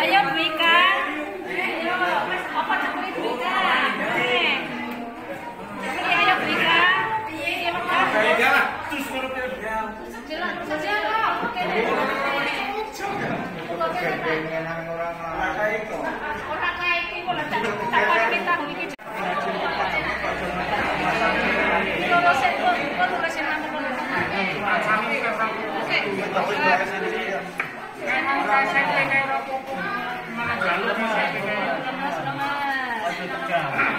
Ayo berikan. Ayo, mas, apa namanya berikan? Oke, ayo berikan. Iya, makasih. Terus suruh dia, Jalan, jalan. Oke, deh. Orang kaya itu. Orang kaya itu, boleh, tak kita, kita. Kalau saya tuh, kalau saya oke. Oke. Mas, Mas.